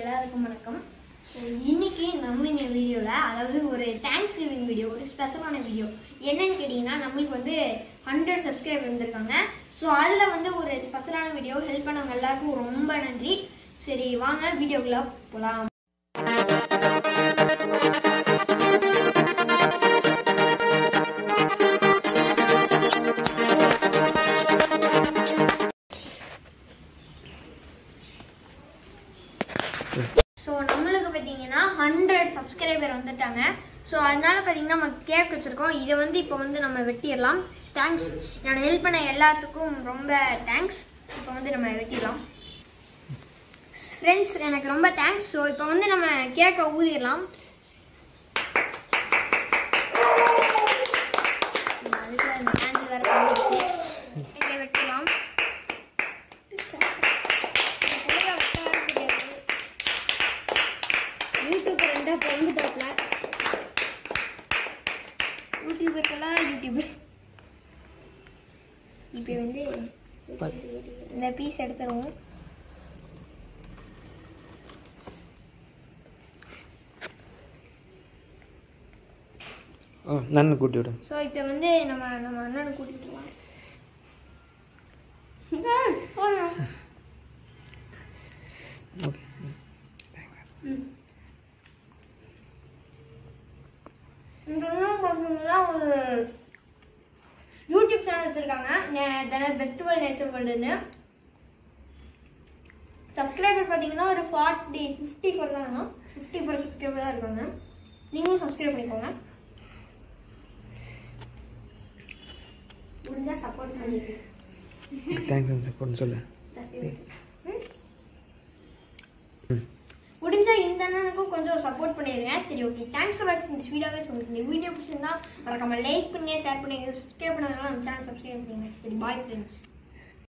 எல்லாருக்கும் வணக்கம். இன்னைக்கு நம்ம இந்த வீடியோவில் அதாவது ஒரு தேங்க்ஸ் கிவிங் வீடியோ ஒரு ஸ்பெஷலான வீடியோ என்னன்னு கேட்டிங்கன்னா நம்மளுக்கு வந்து ஹண்ட்ரட் சப்ஸ்கிரைபர் இருந்திருக்காங்க. ஸோ அதில் வந்து ஒரு ஸ்பெஷலான வீடியோ ஹெல்ப் பண்ணவங்க எல்லாருக்கும் ரொம்ப நன்றி. சரி வாங்க வீடியோக்குள்ள போகலாம் பார்த்தீங்கன்னா ஹண்ட்ரட் சப்ஸ்கிரைபர் வந்துட்டாங்க. ஸோ அதனால பார்த்தீங்கன்னா நம்ம கேக் வச்சுருக்கோம். இதை வந்து இப்போ வந்து நம்ம வெட்டிடலாம். தேங்க்ஸ் என்னோட ஹெல்ப் பண்ண எல்லாத்துக்கும் ரொம்ப தேங்க்ஸ் இப்போ வந்து நம்ம வெட்டிடலாம். ஃப்ரெண்ட்ஸ் எனக்கு ரொம்ப தேங்க்ஸ் ஸோ இப்போ வந்து நம்ம கேக்கை ஊதிடலாம். அதுக்கு யூடியூப் ரெண்டா பிறந்துட்டாப்ல. யூடியூபருக்கெல்லாம் யூடியூபர். இப்போ வந்து இந்த பீஸ் எடுத்துருவோம். ஆ நான் கூட்டி விடு. ஸோ இப்போ வந்து நம்ம நம்ம அண்ணனை கூட்டிட்டு போகலாம் ஓகே அண்ணன் பார்த்தீங்கன்னா ஒரு யூடியூப் சேனல் வச்சிருக்காங்க. ஃபெஸ்டிவல் நேச்சர் வேர்ல்டுன்னு சப்ஸ்கிரைபர் பார்த்தீங்கன்னா ஒரு ஃபார்ட்டி ஃபிஃப்டி ஃபோர் தான் ஃபிஃப்டி ஃபோர் சப்ஸ்கிரைபர் தான் இருக்காங்க. நீங்களும் சப்ஸ்கிரைப் பண்ணிக்கோங்க. முடிஞ்சா சப்போர்ட் பண்ணிட்டு தேங்க்ஸ் அண்ட் சப்போர்ட்னு சொல்லு. ம். அண்ணனுக்கும் கொஞ்சம் சப்போர்ட் பண்ணிடுங்க சரி ஓகே தேங்க்ஸ் ஃபார் வாட்சிங் இந்த வீடியோவே சொல்லுங்கள் இந்த வீடியோ பிடிச்சிருந்தா மறக்காம லைக் பண்ணுங்க ஷேர் பண்ணுங்க. சப்ஸ்கிரைப் பண்ணாதவங்க நம்ம சேனல் சப்ஸ்கிரைப் பண்ணுங்க சரி பாய் ஃப்ரெண்ட்ஸ்